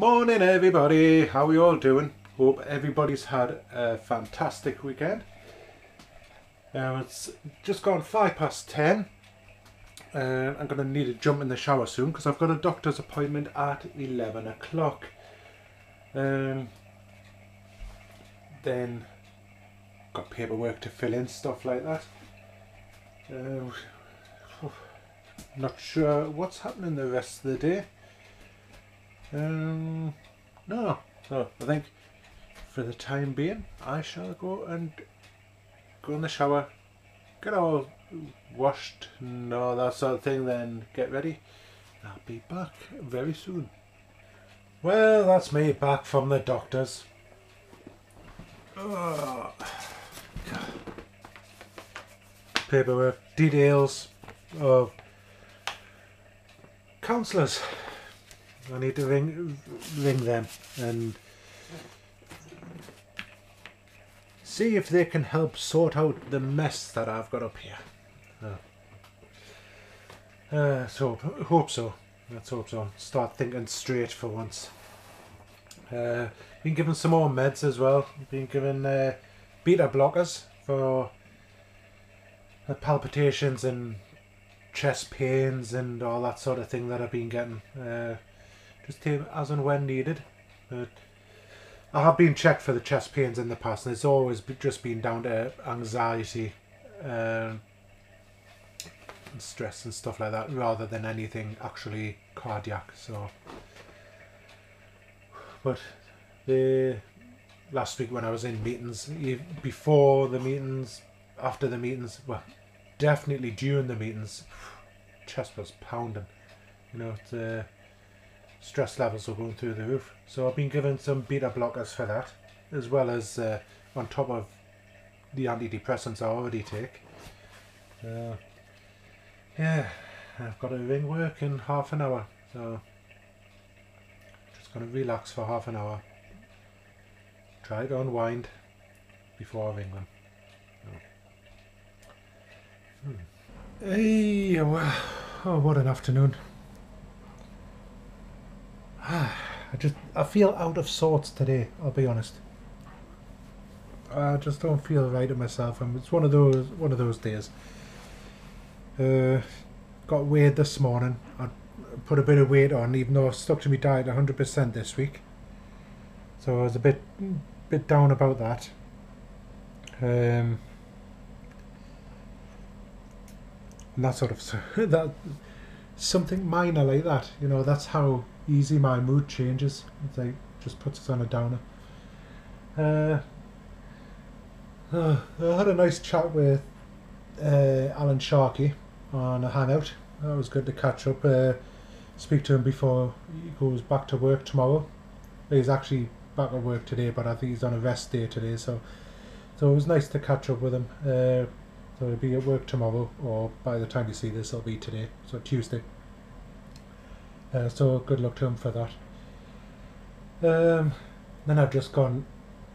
Morning, everybody. How are you all doing? Hope everybody's had a fantastic weekend. Uh, it's just gone five past ten. Uh, I'm going to need to jump in the shower soon because I've got a doctor's appointment at 11 o'clock. Um, then got paperwork to fill in, stuff like that. Uh, not sure what's happening the rest of the day. Um, no, so I think for the time being, I shall go and go in the shower, get all washed and all that sort of thing, then get ready. I'll be back very soon. Well, that's me back from the doctor's. Oh. Paperwork, details of counsellors. I need to ring ring them and see if they can help sort out the mess that I've got up here. Uh, uh, so hope so. Let's hope so. Start thinking straight for once. Uh, been given some more meds as well. Been given uh, beta blockers for the palpitations and chest pains and all that sort of thing that I've been getting. Uh, just came as and when needed. But I have been checked for the chest pains in the past, and it's always just been down to anxiety, uh, and stress and stuff like that, rather than anything actually cardiac. So, but the last week when I was in meetings, before the meetings, after the meetings, well, definitely during the meetings, chest was pounding. You know, the stress levels are going through the roof. So I've been given some beta blockers for that, as well as uh, on top of the antidepressants I already take. Uh, yeah, I've got a ring work in half an hour, so just gonna relax for half an hour. Try to unwind before I ring them. Hmm. Hey, well, oh, what an afternoon. I just I feel out of sorts today. I'll be honest. I just don't feel right in myself, and it's one of those one of those days. Uh, got weighed this morning. I put a bit of weight on, even though I've stuck to my diet 100% this week. So I was a bit bit down about that. Um, and that sort of that something minor like that. You know, that's how easy my mood changes. It's like just puts us on a downer. Uh, uh, I had a nice chat with uh, Alan Sharkey on a hangout. That was good to catch up. Uh, speak to him before he goes back to work tomorrow. He's actually back at work today, but I think he's on a rest day today. So, so it was nice to catch up with him. Uh, so he'll be at work tomorrow, or by the time you see this, it'll be today. So Tuesday. Uh, so good luck to him for that. Um, then I've just gone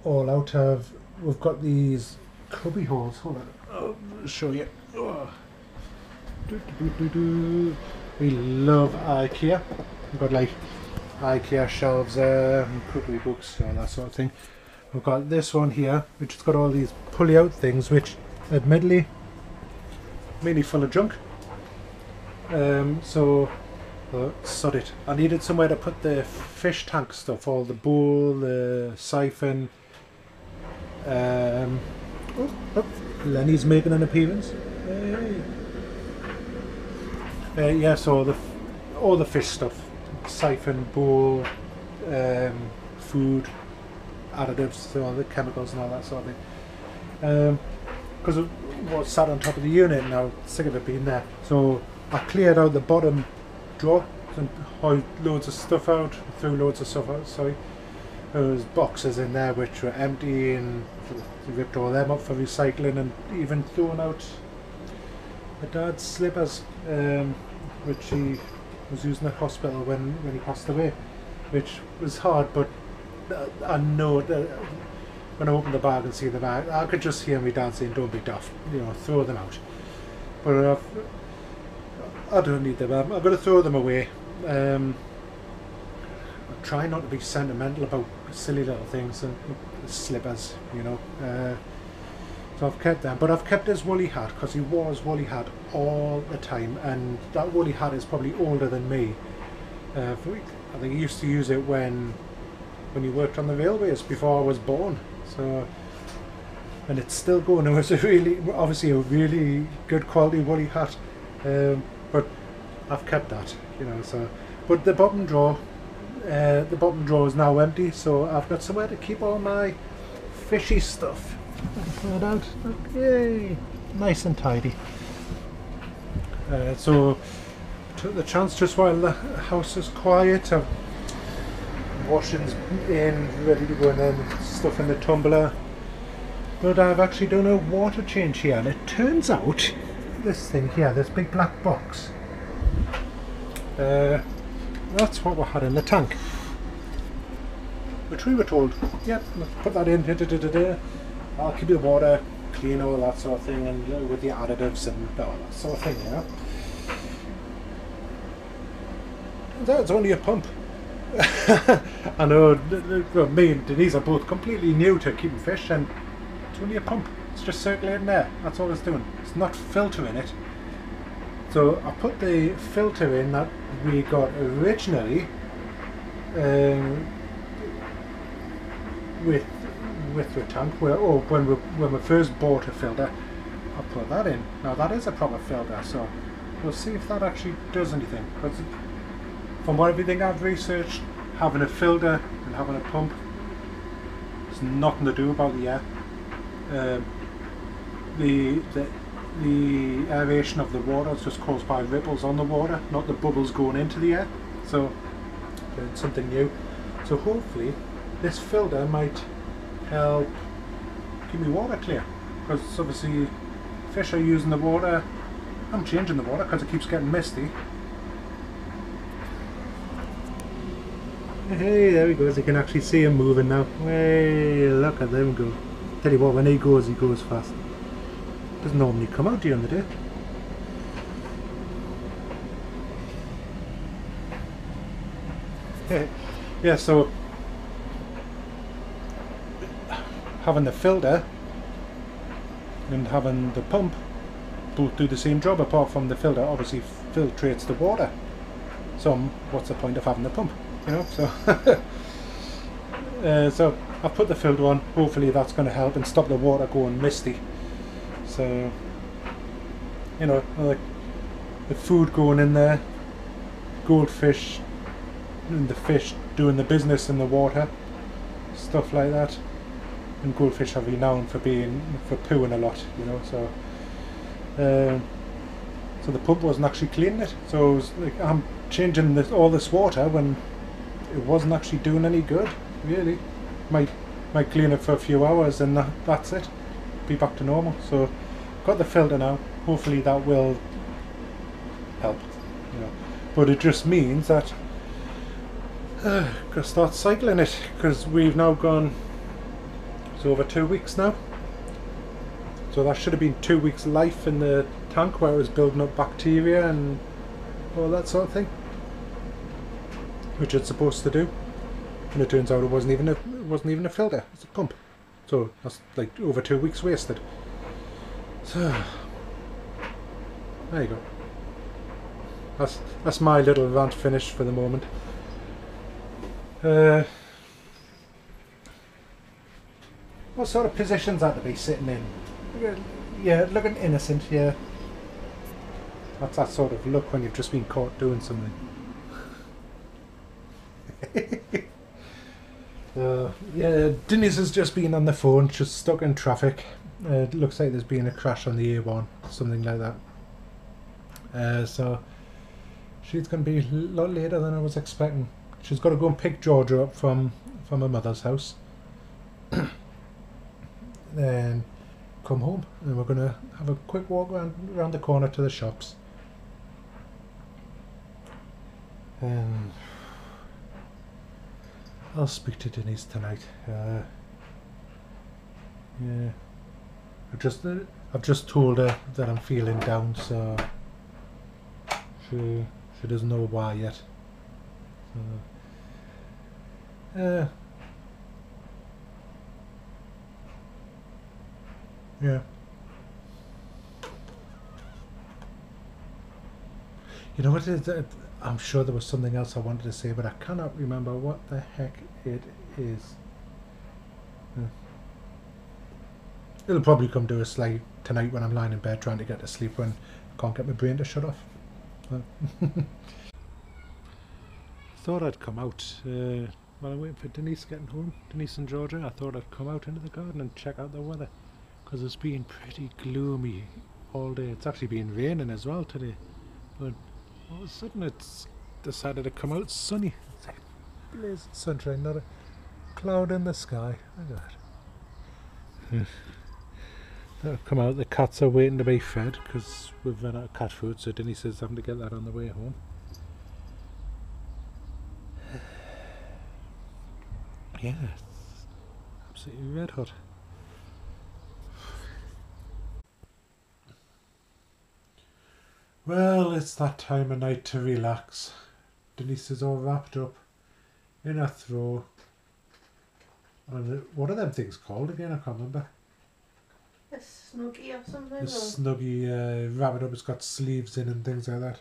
all out of. We've got these cubby holes. Hold on, I'll show you. Oh. Do, do, do, we love IKEA. We've got like IKEA shelves there, and cookery books, all that sort of thing. We've got this one here, which has got all these pulley out things, which admittedly mainly full of junk. Um, so but sod it. I needed somewhere to put the fish tank stuff, all the bowl, the siphon. Um, oh, oh, Lenny's making an appearance. Hey. Uh, yeah, so the all the fish stuff, siphon, bowl, um, food, additives, all the chemicals and all that sort of thing. Because um, it was sat on top of the unit and I was sick of it being there. So I cleared out the bottom drawer and hauled loads of stuff out, threw loads of stuff out, sorry. There was boxes in there which were empty and ripped all them up for recycling and even thrown out my dad's slippers um, which he was using at hospital when, when he passed away which was hard but I know that when I opened the bag and see the bag I could just hear my dad saying don't be daft you know throw them out but I've I don't need them. I'm, I'm going to throw them away. Um, try not to be sentimental about silly little things and slippers, you know. Uh, so I've kept them, but I've kept his woolly hat because he wore his woolly hat all the time, and that woolly hat is probably older than me. Uh, I think he used to use it when when he worked on the railways before I was born. So, and it's still going. It was a really, obviously, a really good quality woolly hat, um, but I've kept that, you know. So, but the bottom drawer, uh, the bottom drawer is now empty, so I've got somewhere to keep all my fishy stuff. It out. Okay, nice and tidy. Uh, so took the chance just while the house is quiet. I've washing's in, ready to go and then stuff in the tumbler. But I've actually done a water change here and it turns out this thing here, this big black box, uh, that's what we had in the tank. Which we were told, yep, put that in, da, da, da, da, I'll keep the water clean, all that sort of thing, and uh, with the additives and all that sort of thing, yeah. That's only a pump. I know me and Denise are both completely new to keeping fish and it's only a pump. It's just circulating there. That's all it's doing. It's not filtering it. So I put the filter in that we got originally um, with with the tank where oh when we when we first bought a filter I put that in. Now that is a proper filter so we'll see if that actually does anything because from what everything I've researched, having a filter and having a pump has nothing to do about the air. Um, the, the the aeration of the water is just caused by ripples on the water, not the bubbles going into the air. So it's something new. So hopefully this filter might help keep me water clear. Because obviously fish are using the water. I'm changing the water because it keeps getting misty. Hey, there he goes. You can actually see him moving now. Hey, look at them go. Tell you what, when he goes, he goes fast. Doesn't normally come out during the day. yeah, so having the filter and having the pump both do the same job apart from the filter obviously filtrates the water. So what's the point of having the pump? you know so uh, so I've put the filter on hopefully that's going to help and stop the water going misty so you know like the food going in there goldfish and the fish doing the business in the water stuff like that and goldfish are renowned for being for pooing a lot you know so um, so the pump wasn't actually cleaning it so it was like I'm changing this, all this water when it wasn't actually doing any good, really. Might might clean it for a few hours and that, that's it. Be back to normal. So got the filter now. Hopefully that will help. You know, but it just means that uh, gotta start cycling it because we've now gone. It's over two weeks now. So that should have been two weeks life in the tank where it was building up bacteria and all that sort of thing which it's supposed to do. And it turns out it wasn't even a it wasn't even a filter, it's a pump. So that's like over two weeks wasted. So there you go. That's that's my little rant finished for the moment. Uh, what sort of positions are to be sitting in? Yeah, looking innocent, yeah. That's that sort of look when you've just been caught doing something. uh, yeah, Denise has just been on the phone, just stuck in traffic. Uh, it looks like there's been a crash on the A1, something like that. Uh, so she's going to be a lot later than I was expecting. She's got to go and pick Georgia up from from her mother's house. then come home and we're going to have a quick walk around, around the corner to the shops. And I'll speak to Denise tonight. Uh, yeah, I just uh, I've just told her that I'm feeling down, so she she doesn't know why yet. So Uh, yeah. You know what it? I'm sure there was something else I wanted to say, but I cannot remember what the heck it is. Hmm. It'll probably come to us like tonight when I'm lying in bed trying to get to sleep when I can't get my brain to shut off. thought I'd come out uh, while I'm waiting for Denise getting home. Denise and Georgia, I thought I'd come out into the garden and check out the weather because it's been pretty gloomy all day. It's actually been raining as well today. But all of a sudden it's decided to come out sunny. It's like blazing sunshine, not a cloud in the sky. Look at that. They'll come out, the cats are waiting to be fed because we've run out of cat food, so Denise says having to get that on the way home. Yeah, absolutely red hot. Well, it's that time of night to relax. Denise is all wrapped up in a throw. And uh, what are them things called again? I can't remember. A snuggie or something? The snuggy uh, wrapped up. It's got sleeves in and things like that.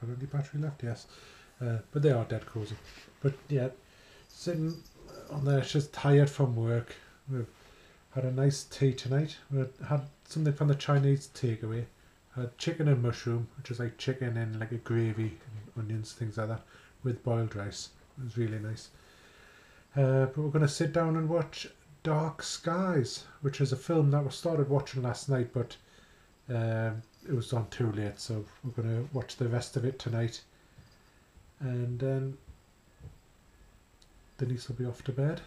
I don't have any battery left? Yes. Uh, but they are dead cozy. But yeah, sitting on there, she's tired from work. We've had a nice tea tonight. We had something from the Chinese takeaway. Had chicken and mushroom, which is like chicken and like a gravy, and onions, things like that, with boiled rice. It was really nice. Uh, but we're going to sit down and watch Dark Skies, which is a film that we started watching last night, but um, it was on too late, so we're going to watch the rest of it tonight. And then Denise will be off to bed.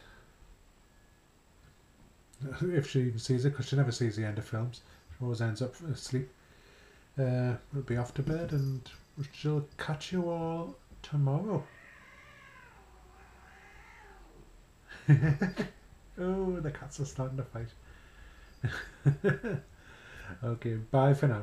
if she even sees it, because she never sees the end of films. She always ends up asleep. Uh, we'll be off to bed and we shall catch you all tomorrow. oh, the cats are starting to fight. okay, bye for now.